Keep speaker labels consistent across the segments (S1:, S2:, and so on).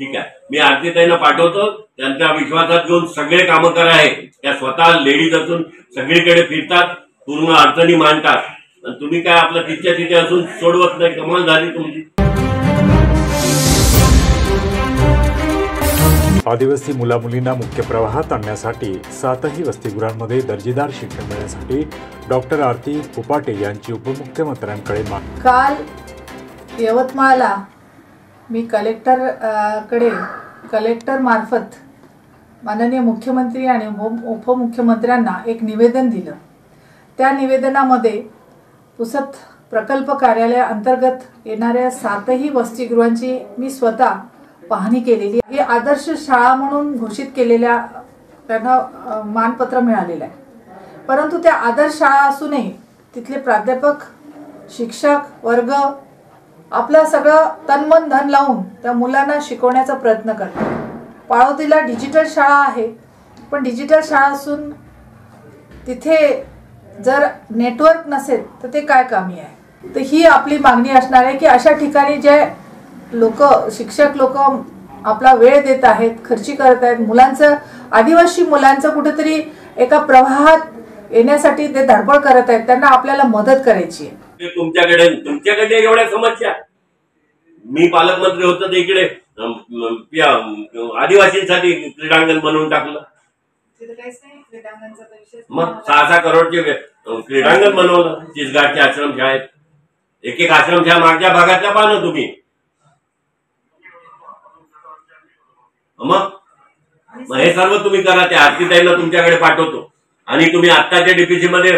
S1: ठीक आहे. मी आरतीताईंना पाठवतो. त्यांच्या विश्वासात घेऊन सगळे कामं करा आहे त्या स्वतः लेडीज असून सगळीकडे फिरतात. पूर्ण अडचणी मांडतात. आणि तुम्ही काय आपलं तिथच्या तिथे असून सोडवत नाही. कमाल झाली तुमची.
S2: आदिवासी मुलामुलींना मुख्य प्रवाहात आणण्यासाठी सातही वसतिगृहांमध्ये दर्जेदार शिक्षण मिळण्यासाठी डॉक्टर आरती उपाटे यांची उपमुख्यमंत्र्यांकडे मागणी.
S3: काल यवतमाळला मी कलेक्टरकडे कलेक्टर कलेक्टरमार्फत माननीय मुख्यमंत्री आणि उप उपमुख्यमंत्र्यांना एक निवेदन दिलं त्या निवेदनामध्ये पुसत प्रकल्प कार्यालयाअंतर्गत येणाऱ्या सातही वसतिगृहांची मी स्वतः पाहणी केलेली आहे. ही आदर्श शाळा म्हणून घोषित केलेल्या त्यांना मानपत्र मिळालेलं आहे परंतु त्या आदर्श शाळा असूनही तिथले प्राध्यापक शिक्षक वर्ग आपलं सगळं तनमन धन लावून त्या मुलांना शिकवण्याचा प्रयत्न करतात. पाळोतीला डिजिटल शाळा आहे पण डिजिटल शाळा असून तिथे जर नेटवर्क नसेल तर ते काय कामी आहे? तर ही आपली मागणी असणार आहे की अशा ठिकाणी जे लोक शिक्षक लोक आपला वेळ देत आहेत खर्ची करत आहेत मुलांचं आदिवासी मुलांचं कुठेतरी एका प्रवाहात येण्यासाठी ते धडपड करत आहेत त्यांना आपल्याला मदत करायची आहे.
S1: तुमच्याकडे तुमच्याकडे एवढ्या समस्या. मी पालकमंत्री होतो तर इकडे आदिवासींसाठी क्रीडांगण बनवून टाकलं. मग सहा सहा करोडचे क्रीडांगण बनवलं चिसघाटच्या आश्रमशाळेत एक एक आश्रमशाळा मागच्या भागातल्या पाहा ना तुम्ही. मग? मग हे सर्व तुम्ही करा त्या आरतीताईंना तुमच्याकडे पाठवतो. आणि तुम्ही आत्ताच्या डीपीसी मध्ये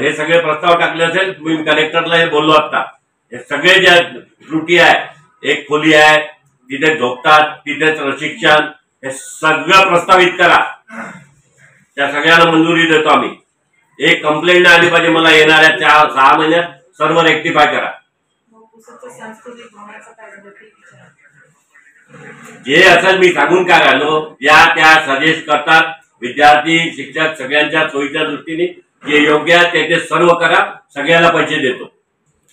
S1: हे सगळे प्रस्ताव टाकले असेल तुम्ही कलेक्टरला हे बोललो आता हे सगळे ज्या त्रुटी आहे एक खोली आहे तिथे झोपतात तिथेच प्रशिक्षण हे सगळं प्रस्तावित करा. त्या सगळ्यांना मंजुरी देतो आम्ही. एक कंप्लेंट नाही आली पाहिजे मला येणाऱ्या चार सहा महिन्यात सर्व रेक्टिफाय करा. जे असेल मी सांगून काय राहिलो या त्या सजेस्ट करतात विद्यार्थी शिक्षक सगळ्यांच्या सोयीच्या दृष्टीने. जे योग्य आहे ते ते सर्व करा सगळ्याला पैसे देतो.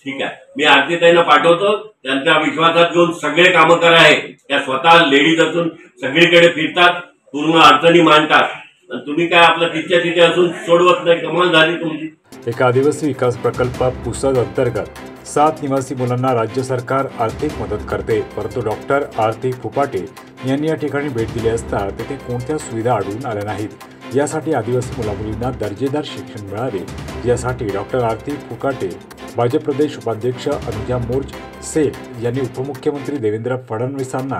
S1: ठीक आहे. मी आरतीताईंना पाठवतो. त्यांच्या विश्वासात घेऊन सगळे कामं करा आहे त्या स्वतः लेडीज असून सगळीकडे फिरतात पूर्ण अडचणी मांडतात. आणि तुम्ही काय आपलं तिथे तिथे असून सोडवत नाही. कमाल झाली तुमची.
S2: एका आदिवासी विकास प्रकल्प पुसद अंतर्गत सात निवासी मुलांना राज्य सरकार आर्थिक मदत करते. परंतु डॉक्टर आरती फुपाटे यांनी या ठिकाणी भेट दिली असता तेथे कोणत्या सुविधा आढळून आल्या नाहीत? यासाठी आदिवासी मुलामुलींना दर्जेदार शिक्षण मिळावे. यासाठी डॉक्टर आरती फुकाटे भाजप प्रदेश उपाध्यक्ष अनुजा मोर्च सेठ यांनी उपमुख्यमंत्री देवेंद्र फडणवीसांना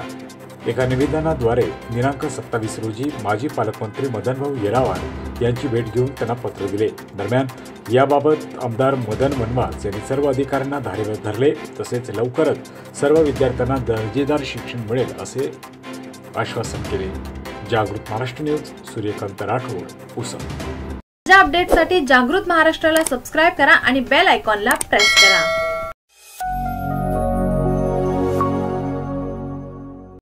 S2: एका निवेदनाद्वारे दिनांक सत्तावीस रोजी माजी पालकमंत्री मदनभाऊ येरावार यांची भेट घेऊन त्यांना पत्र दिले. दरम्यान याबाबत आमदार मदन वनवास यांनी सर्व अधिकाऱ्यांना धारेवर धरले तसेच लवकरच सर्व विद्यार्थ्यांना दर्जेदार शिक्षण मिळेल असे आश्वासन केले. जागृत महाराष्ट्र न्यूज सूर्यकांत राठोड उसम.
S4: ताज्या अपडेटसाठी जागृत महाराष्ट्राला सबस्क्राईब करा आणि बेल आयकॉनला प्रेस करा.